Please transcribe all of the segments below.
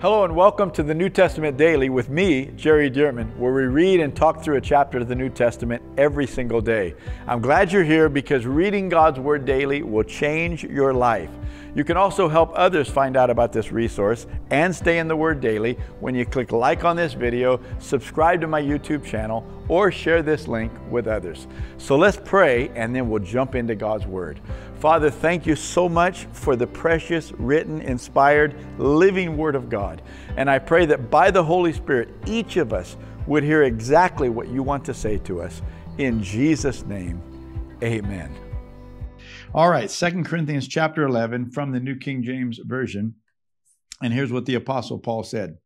Hello and welcome to the New Testament Daily with me, Jerry Dirmann, where we read and talk through a chapter of the New Testament every single day. I'm glad you're here because reading God's Word daily will change your life. You can also help others find out about this resource and stay in the Word daily when you click like on this video, subscribe to my YouTube channel, or share this link with others. So let's pray and then we'll jump into God's Word. Father, thank you so much for the precious, written, inspired, living Word of God. And I pray that by the Holy Spirit, each of us would hear exactly what you want to say to us. In Jesus' name, amen. All right, Second Corinthians chapter 11 from the New King James Version. And here's what the Apostle Paul said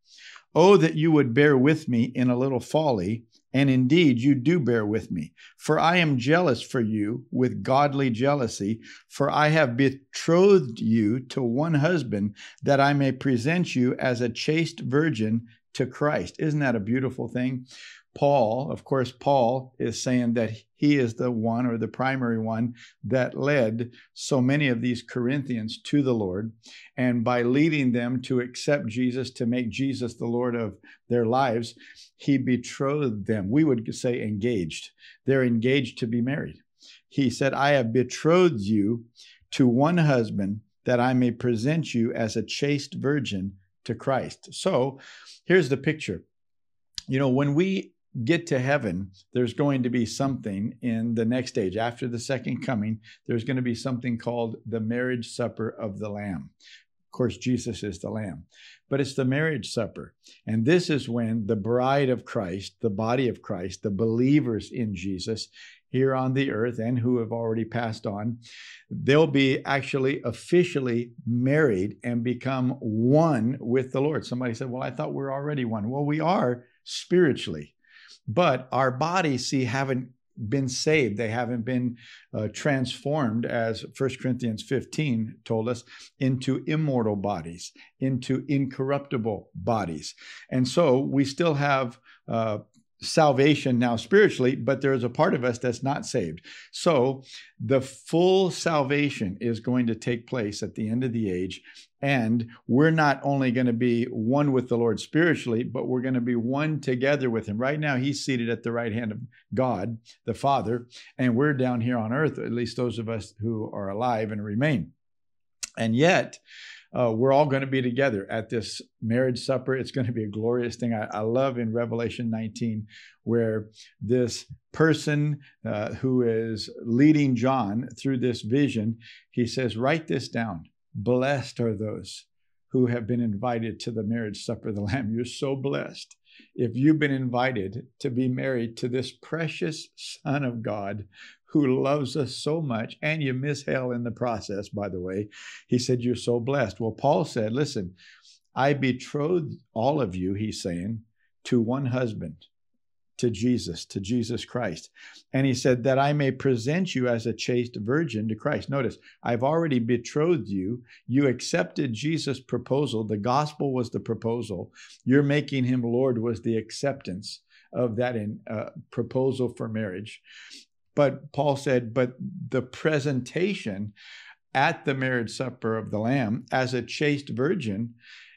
Oh, that you would bear with me in a little folly, and indeed you do bear with me. For I am jealous for you with godly jealousy, for I have betrothed you to one husband, that I may present you as a chaste virgin to Christ. Isn't that a beautiful thing? Paul, of course, Paul is saying that he is the one or the primary one that led so many of these Corinthians to the Lord. And by leading them to accept Jesus, to make Jesus the Lord of their lives, he betrothed them. We would say engaged. They're engaged to be married. He said, I have betrothed you to one husband that I may present you as a chaste virgin to Christ. So here's the picture. You know, when we get to heaven, there's going to be something in the next age. After the second coming, there's going to be something called the marriage supper of the Lamb. Of course, Jesus is the Lamb, but it's the marriage supper. And this is when the bride of Christ, the body of Christ, the believers in Jesus here on the earth and who have already passed on, they'll be actually officially married and become one with the Lord. Somebody said, Well, I thought we're already one. Well, we are spiritually but our bodies, see, haven't been saved. They haven't been uh, transformed, as 1 Corinthians 15 told us, into immortal bodies, into incorruptible bodies. And so we still have uh, salvation now spiritually, but there's a part of us that's not saved. So the full salvation is going to take place at the end of the age. And we're not only going to be one with the Lord spiritually, but we're going to be one together with Him. Right now, He's seated at the right hand of God, the Father, and we're down here on earth, at least those of us who are alive and remain. And yet, uh, we're all going to be together at this marriage supper. It's going to be a glorious thing. I, I love in Revelation 19 where this person uh, who is leading John through this vision, he says, Write this down. Blessed are those who have been invited to the marriage supper of the Lamb. You're so blessed if you've been invited to be married to this precious Son of God who loves us so much, and you miss hell in the process, by the way. He said, You're so blessed. Well, Paul said, Listen, I betrothed all of you, he's saying, to one husband, to Jesus, to Jesus Christ. And he said, That I may present you as a chaste virgin to Christ. Notice, I've already betrothed you. You accepted Jesus' proposal. The gospel was the proposal. You're making him Lord was the acceptance of that in, uh, proposal for marriage. But Paul said, but the presentation at the marriage supper of the Lamb as a chaste virgin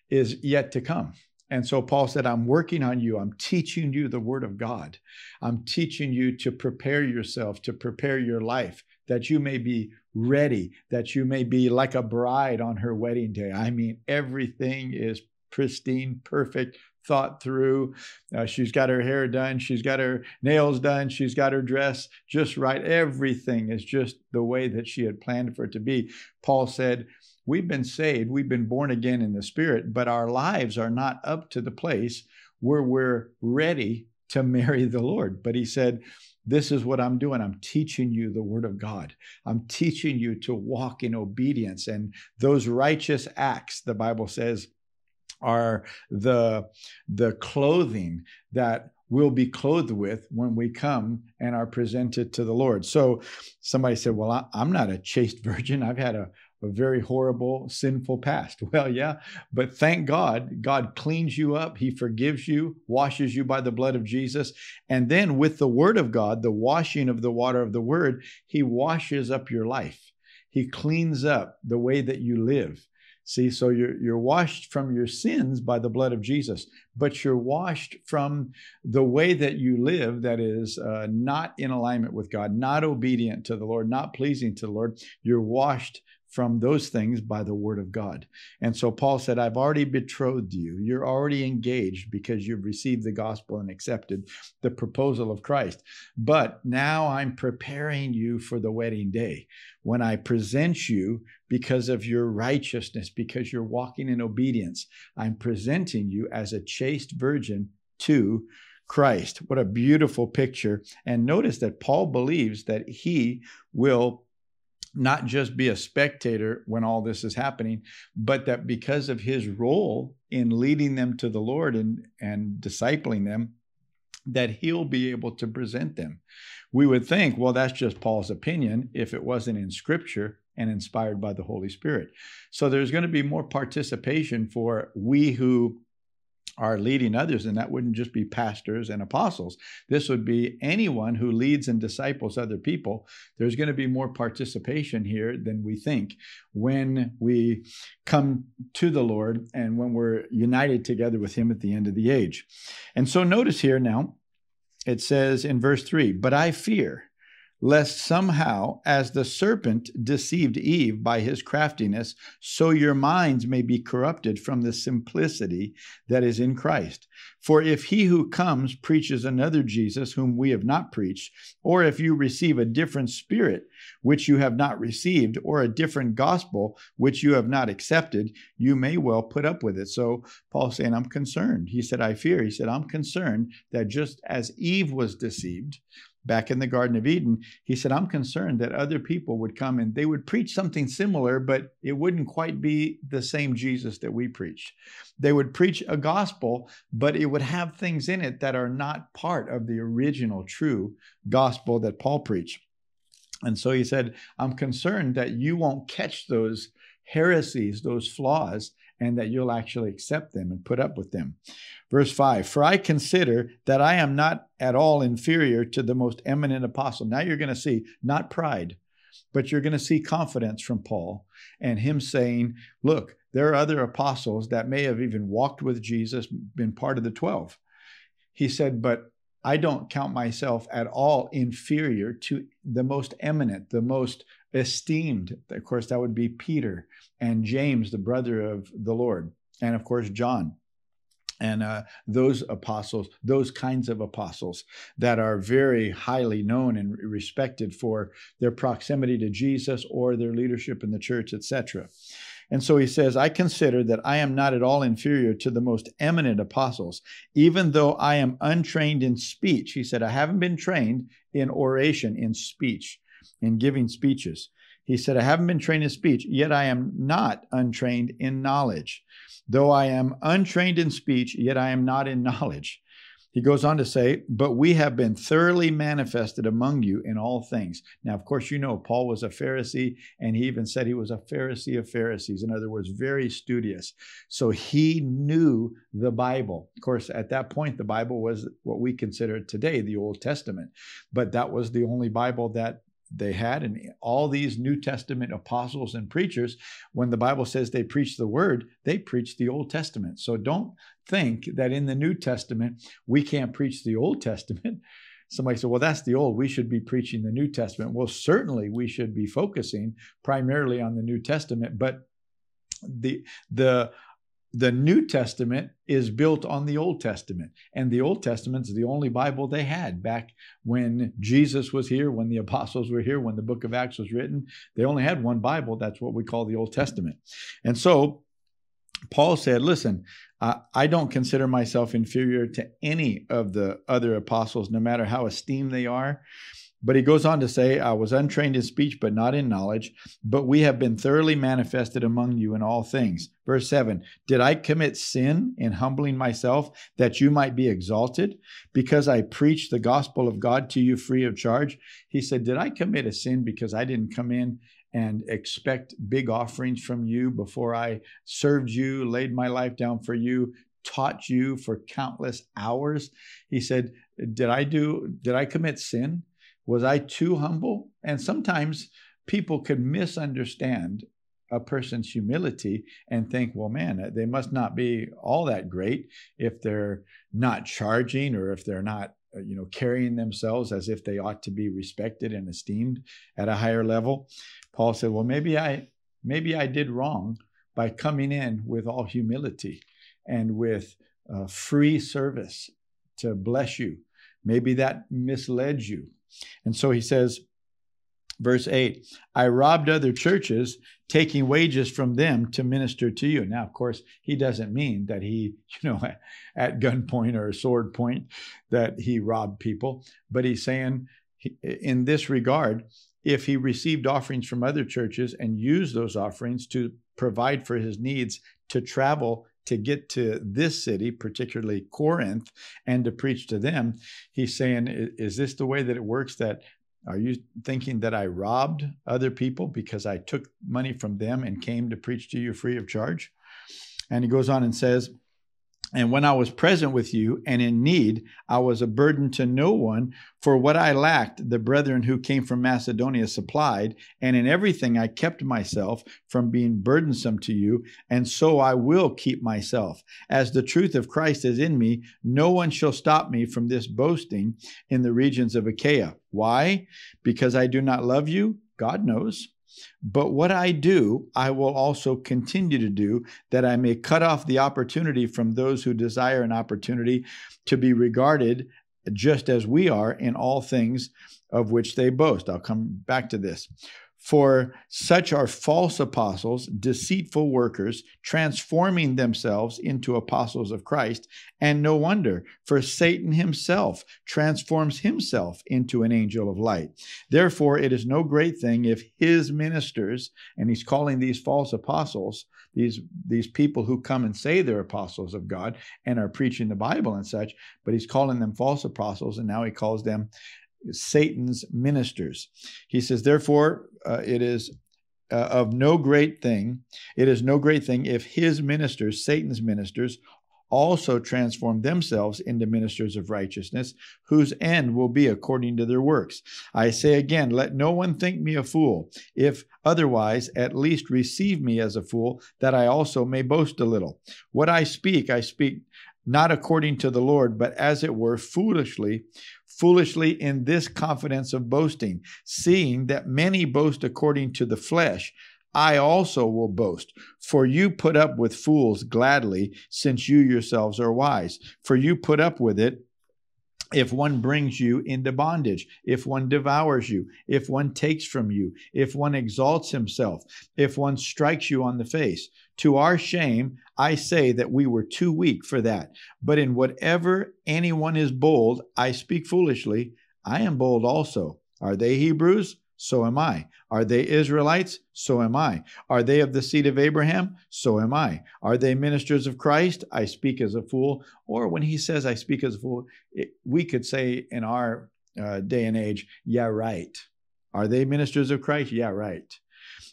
is yet to come. And so Paul said, I'm working on you. I'm teaching you the word of God. I'm teaching you to prepare yourself, to prepare your life, that you may be ready, that you may be like a bride on her wedding day. I mean, everything is pristine, perfect, thought through. Uh, she's got her hair done. She's got her nails done. She's got her dress just right. Everything is just the way that she had planned for it to be. Paul said, We've been saved, we've been born again in the Spirit, but our lives are not up to the place where we're ready to marry the Lord. But he said, This is what I'm doing. I'm teaching you the Word of God. I'm teaching you to walk in obedience. And those righteous acts, the Bible says, are the, the clothing that we'll be clothed with when we come and are presented to the Lord. So somebody said, Well, I, am not a chaste virgin. I've had a, a very horrible, sinful past. Well, yeah, but thank God, God cleans you up. He forgives you, washes you by the blood of Jesus. And then with the word of God, the washing of the water of the word, He washes up your life. He cleans up the way that you live See, so you're, you're washed from your sins by the blood of Jesus, but you're washed from the way that you live that is uh, not in alignment with God, not obedient to the Lord, not pleasing to the Lord. You're washed from those things by the word of God. And so Paul said, I've already betrothed you. You're already engaged because you've received the gospel and accepted the proposal of Christ. But now I'm preparing you for the wedding day when I present you because of your righteousness, because you're walking in obedience. I'm presenting you as a chaste virgin to Christ. What a beautiful picture. And notice that Paul believes that he will not just be a spectator when all this is happening, but that because of his role in leading them to the Lord and, and discipling them, that he'll be able to present them. We would think, well, that's just Paul's opinion if it wasn't in scripture and inspired by the Holy Spirit. So there's going to be more participation for we who are leading others, and that wouldn't just be pastors and apostles. This would be anyone who leads and disciples other people. There's going to be more participation here than we think when we come to the Lord and when we're united together with Him at the end of the age. And so notice here now, it says in verse 3 But I fear lest somehow, as the serpent deceived Eve by his craftiness, so your minds may be corrupted from the simplicity that is in Christ. For if he who comes preaches another Jesus whom we have not preached, or if you receive a different spirit which you have not received, or a different gospel which you have not accepted, you may well put up with it. So Paul's saying, I'm concerned. He said, I fear. He said, I'm concerned that just as Eve was deceived, back in the Garden of Eden, he said, I'm concerned that other people would come and they would preach something similar, but it wouldn't quite be the same Jesus that we preach. They would preach a gospel, but it would have things in it that are not part of the original true gospel that Paul preached. And so he said, I'm concerned that you won't catch those heresies, those flaws, and that you'll actually accept them and put up with them. Verse 5 For I consider that I am not at all inferior to the most eminent apostle. Now you're going to see not pride, but you're going to see confidence from Paul and him saying, Look, there are other apostles that may have even walked with Jesus, been part of the 12. He said, But I don't count myself at all inferior to the most eminent, the most esteemed. Of course, that would be Peter and James, the brother of the Lord, and of course, John. And uh, those apostles, those kinds of apostles that are very highly known and respected for their proximity to Jesus or their leadership in the church, etc. And so he says, I consider that I am not at all inferior to the most eminent apostles, even though I am untrained in speech. He said, I haven't been trained in oration, in speech, in giving speeches. He said, I haven't been trained in speech, yet I am not untrained in knowledge. Though I am untrained in speech, yet I am not in knowledge. He goes on to say, But we have been thoroughly manifested among you in all things. Now, of course, you know, Paul was a Pharisee, and he even said he was a Pharisee of Pharisees. In other words, very studious. So he knew the Bible. Of course, at that point, the Bible was what we consider today the Old Testament, but that was the only Bible that they had and all these new testament apostles and preachers when the bible says they preach the word they preach the old testament. So don't think that in the new testament we can't preach the old testament. Somebody said well that's the old. We should be preaching the new testament. Well certainly we should be focusing primarily on the new testament but the the the New Testament is built on the Old Testament, and the Old Testament is the only Bible they had back when Jesus was here, when the apostles were here, when the book of Acts was written. They only had one Bible. That's what we call the Old Testament. And so Paul said, Listen, I don't consider myself inferior to any of the other apostles, no matter how esteemed they are. But he goes on to say, I was untrained in speech, but not in knowledge, but we have been thoroughly manifested among you in all things. Verse 7 Did I commit sin in humbling myself that you might be exalted because I preached the gospel of God to you free of charge? He said, Did I commit a sin because I didn't come in and expect big offerings from you before I served you, laid my life down for you, taught you for countless hours? He said, Did I do, did I commit sin? Was I too humble? And sometimes people could misunderstand a person's humility and think, well, man, they must not be all that great if they're not charging or if they're not, uh, you know, carrying themselves as if they ought to be respected and esteemed at a higher level. Paul said, well, maybe I, maybe I did wrong by coming in with all humility and with uh, free service to bless you. Maybe that misled you. And so he says, Verse 8 I robbed other churches, taking wages from them to minister to you. Now, of course, he doesn't mean that he, you know, at gunpoint or sword point, that he robbed people, but he's saying in this regard, if he received offerings from other churches and used those offerings to provide for his needs to travel to get to this city, particularly Corinth, and to preach to them, he's saying, Is this the way that it works? That are you thinking that I robbed other people because I took money from them and came to preach to you free of charge? And he goes on and says, and when I was present with you and in need, I was a burden to no one. For what I lacked, the brethren who came from Macedonia supplied. And in everything, I kept myself from being burdensome to you. And so I will keep myself. As the truth of Christ is in me, no one shall stop me from this boasting in the regions of Achaia. Why? Because I do not love you? God knows. But what I do, I will also continue to do, that I may cut off the opportunity from those who desire an opportunity to be regarded just as we are in all things of which they boast. I'll come back to this. For such are false apostles, deceitful workers, transforming themselves into apostles of Christ. And no wonder, for Satan himself transforms himself into an angel of light. Therefore, it is no great thing if his ministers, and he's calling these false apostles, these, these people who come and say they're apostles of God and are preaching the Bible and such, but he's calling them false apostles, and now he calls them Satan's ministers. He says, therefore, uh, it is uh, of no great thing, it is no great thing if his ministers, Satan's ministers, also transform themselves into ministers of righteousness, whose end will be according to their works. I say again, let no one think me a fool. If otherwise, at least receive me as a fool, that I also may boast a little. What I speak, I speak not according to the Lord, but as it were foolishly, foolishly in this confidence of boasting, seeing that many boast according to the flesh. I also will boast. For you put up with fools gladly, since you yourselves are wise. For you put up with it if one brings you into bondage, if one devours you, if one takes from you, if one exalts himself, if one strikes you on the face. To our shame, I say that we were too weak for that. But in whatever anyone is bold, I speak foolishly, I am bold also. Are they Hebrews? So am I. Are they Israelites? So am I. Are they of the seed of Abraham? So am I. Are they ministers of Christ? I speak as a fool. Or when he says I speak as a fool, it, we could say in our uh, day and age, yeah, right. Are they ministers of Christ? Yeah, right.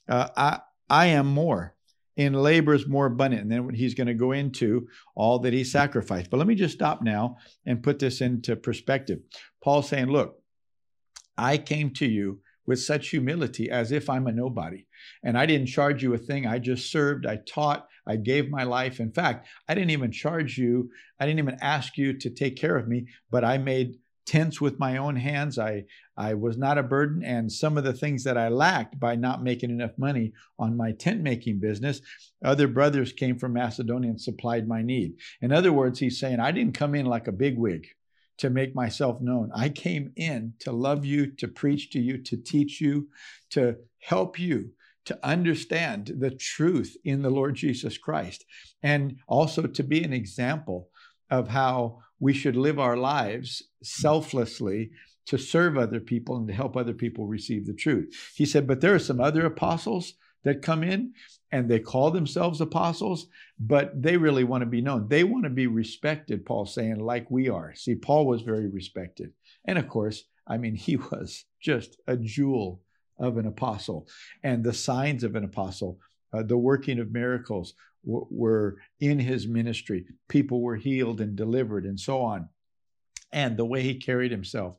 Uh, I, I am more in labors more abundant. And then he's going to go into all that he sacrificed. But let me just stop now and put this into perspective. Paul's saying, Look, I came to you with such humility as if I'm a nobody. And I didn't charge you a thing. I just served, I taught, I gave my life. In fact, I didn't even charge you, I didn't even ask you to take care of me, but I made tents with my own hands. I, I was not a burden. And some of the things that I lacked by not making enough money on my tent making business, other brothers came from Macedonia and supplied my need. In other words, he's saying, I didn't come in like a bigwig to make myself known. I came in to love you, to preach to you, to teach you, to help you to understand the truth in the Lord Jesus Christ, and also to be an example of how we should live our lives selflessly to serve other people and to help other people receive the truth. He said, But there are some other apostles that come in and they call themselves apostles, but they really want to be known. They want to be respected, Paul's saying, like we are. See, Paul was very respected. And of course, I mean, he was just a jewel of an apostle. And the signs of an apostle, uh, the working of miracles w- were in his ministry. People were healed and delivered and so on. And the way he carried himself.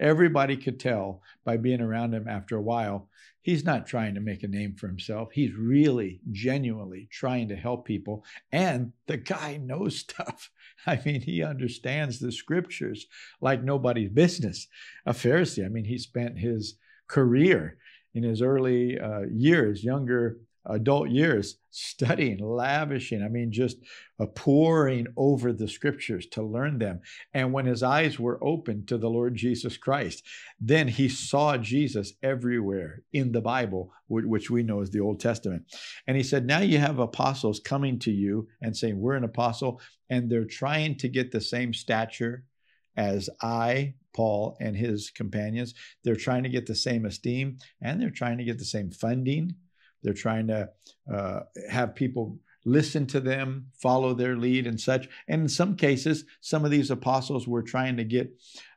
Everybody could tell by being around him after a while, he's not trying to make a name for himself. He's really, genuinely trying to help people. And the guy knows stuff. I mean, he understands the scriptures like nobody's business. A Pharisee, I mean, he spent his career in his early uh, years, younger adult years studying, lavishing, I mean, just pouring over the scriptures to learn them. And when his eyes were opened to the Lord Jesus Christ, then he saw Jesus everywhere in the Bible, which we know is the Old Testament. And he said, Now you have apostles coming to you and saying, We're an apostle, and they're trying to get the same stature as I, Paul, and his companions. They're trying to get the same esteem and they're trying to get the same funding they're trying to uh, have people listen to them, follow their lead, and such. And in some cases, some of these apostles were trying to get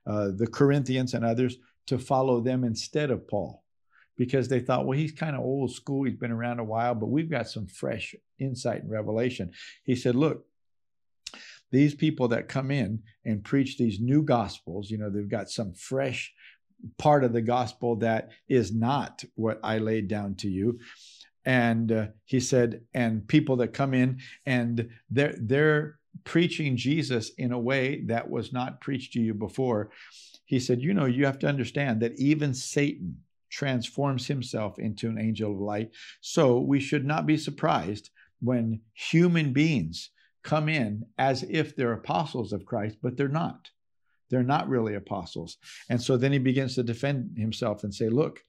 uh, the Corinthians and others to follow them instead of Paul because they thought, well, he's kind of old school. He's been around a while, but we've got some fresh insight and revelation. He said, look, these people that come in and preach these new gospels, you know, they've got some fresh part of the gospel that is not what I laid down to you. And uh, he said, and people that come in and they're they're preaching Jesus in a way that was not preached to you before. He said, you know, you have to understand that even Satan transforms himself into an angel of light. So we should not be surprised when human beings come in as if they're apostles of Christ, but they're not. They're not really apostles. And so then he begins to defend himself and say, look,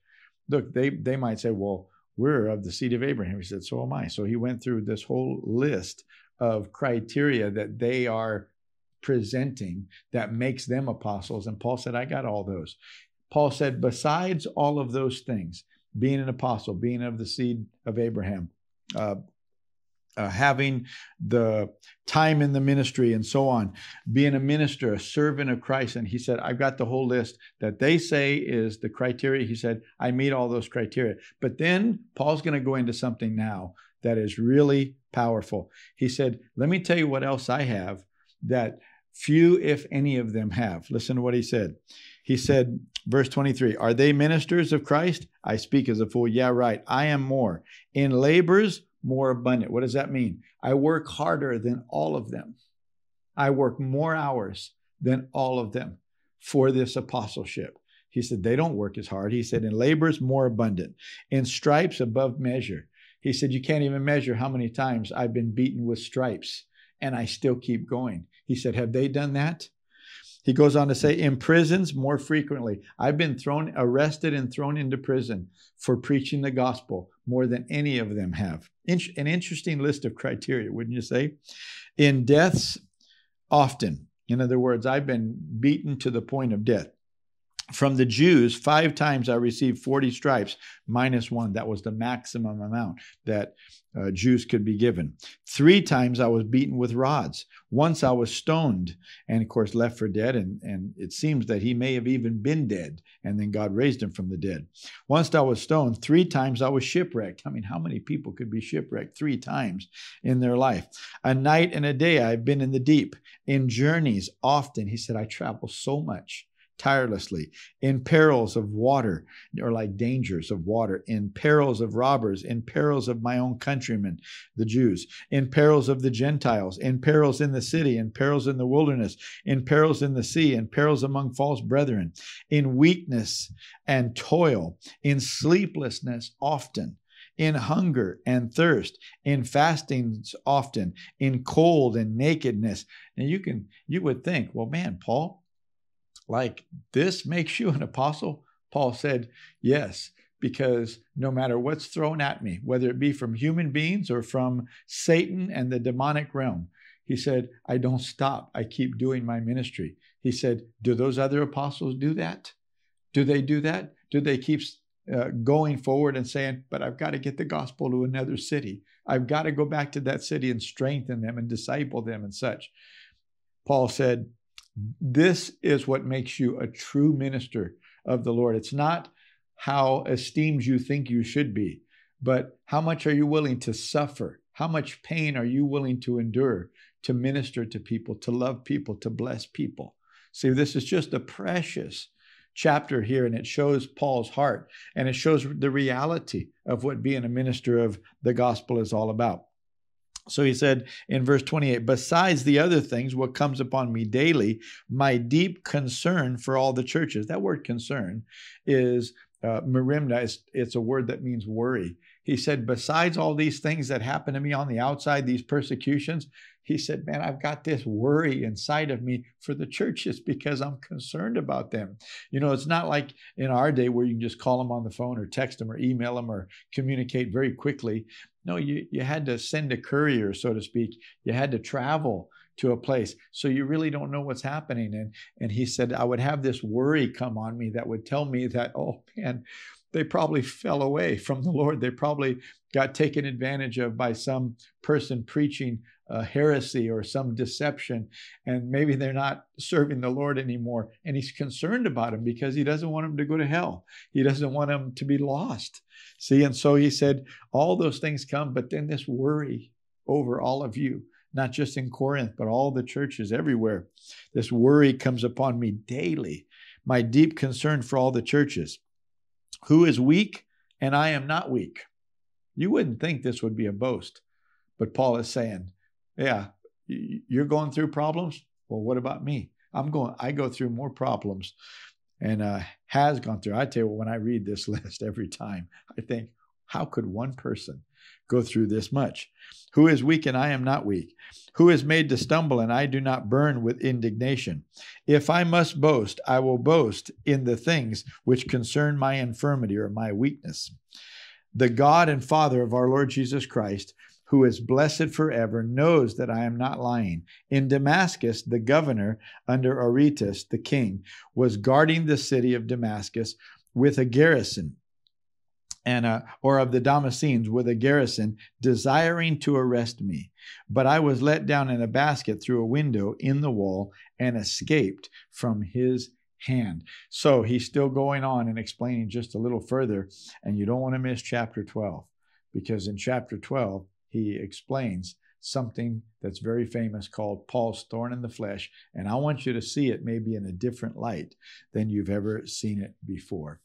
look, they, they might say, well, we're of the seed of Abraham. He said, so am I. So he went through this whole list of criteria that they are presenting that makes them apostles. And Paul said, I got all those. Paul said, besides all of those things, being an apostle, being of the seed of Abraham, uh, uh, having the time in the ministry and so on, being a minister, a servant of Christ. And he said, I've got the whole list that they say is the criteria. He said, I meet all those criteria. But then Paul's going to go into something now that is really powerful. He said, Let me tell you what else I have that few, if any of them have. Listen to what he said. He said, verse 23, Are they ministers of Christ? I speak as a fool. Yeah, right. I am more. In labors, more abundant. What does that mean? I work harder than all of them. I work more hours than all of them for this apostleship. He said, they don't work as hard. He said, in labors more abundant, in stripes above measure. He said, you can't even measure how many times I've been beaten with stripes and I still keep going. He said, have they done that? He goes on to say, in prisons more frequently. I've been thrown, arrested, and thrown into prison for preaching the gospel more than any of them have. an interesting list of criteria, wouldn't you say? In deaths, often. In other words, I've been beaten to the point of death from the Jews, five times I received 40 stripes minus one. That was the maximum amount that uh, Jews could be given. Three times I was beaten with rods. Once I was stoned and, of course, left for dead. And, and it seems that he may have even been dead. And then God raised him from the dead. Once I was stoned. Three times I was shipwrecked. I mean, how many people could be shipwrecked three times in their life? A night and a day I've been in the deep. In journeys often, he said, I travel so much tirelessly, in perils of water, or like dangers of water, in perils of robbers, in perils of my own countrymen, the Jews, in perils of the Gentiles, in perils in the city, in perils in the wilderness, in perils in the sea, in perils among false brethren, in weakness and toil, in sleeplessness often in hunger and thirst, in fastings often, in cold and nakedness. And you can you would think, well, man, Paul, like this makes you an apostle? Paul said, Yes, because no matter what's thrown at me, whether it be from human beings or from Satan and the demonic realm, he said, I don't stop. I keep doing my ministry. He said, Do those other apostles do that? Do they do that? Do they keep uh, going forward and saying, But I've got to get the gospel to another city. I've got to go back to that city and strengthen them and disciple them and such. Paul said, this is what makes you a true minister of the Lord. It's not how esteemed you think you should be, but how much are you willing to suffer? How much pain are you willing to endure to minister to people, to love people, to bless people? See, this is just a precious chapter here, and it shows Paul's heart and it shows the reality of what being a minister of the gospel is all about. So he said in verse 28 Besides the other things, what comes upon me daily, my deep concern for all the churches. That word concern is uh, merimna, it's, it's a word that means worry. He said, Besides all these things that happen to me on the outside, these persecutions, he said, Man, I've got this worry inside of me for the churches because I'm concerned about them. You know, it's not like in our day where you can just call them on the phone or text them or email them or communicate very quickly. No, you, you had to send a courier, so to speak. You had to travel to a place. So you really don't know what's happening. And, and he said, I would have this worry come on me that would tell me that, oh man, they probably fell away from the Lord. They probably got taken advantage of by some person preaching a heresy or some deception, and maybe they're not serving the Lord anymore. And he's concerned about them because he doesn't want them to go to hell. He doesn't want them to be lost. See, and so he said, all those things come, but then this worry over all of you, not just in Corinth, but all the churches everywhere. This worry comes upon me daily, my deep concern for all the churches. Who is weak and I am not weak? You wouldn't think this would be a boast, but Paul is saying, yeah, you're going through problems. Well, what about me? I'm going, I go through more problems and uh, has gone through. I tell you, when I read this list every time, I think, how could one person go through this much? Who is weak and I am not weak? Who is made to stumble and I do not burn with indignation? If I must boast, I will boast in the things which concern my infirmity or my weakness. The God and Father of our Lord Jesus Christ, who is blessed forever, knows that I am not lying. In Damascus, the governor under Aretas, the king, was guarding the city of Damascus with a garrison and uh, or of the Damascenes with a garrison, desiring to arrest me. But I was let down in a basket through a window in the wall and escaped from his hand. So he's still going on and explaining just a little further, and you don't want to miss chapter 12 because in chapter 12 he explains something that's very famous called Paul's thorn in the flesh, and I want you to see it maybe in a different light than you've ever seen it before.